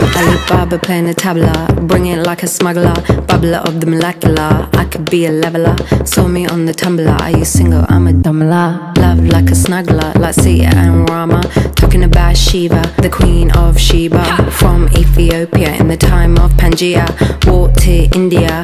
Alibaba playing the tabla, bring it like a smuggler, bubbler of the molecular. I could be a leveler, saw me on the tumbler. Are you single? I'm a dumbler. Love like a snuggler, like Sita and Rama. Talking about Shiva, the queen of Sheba. From Ethiopia in the time of Pangea, walked to India.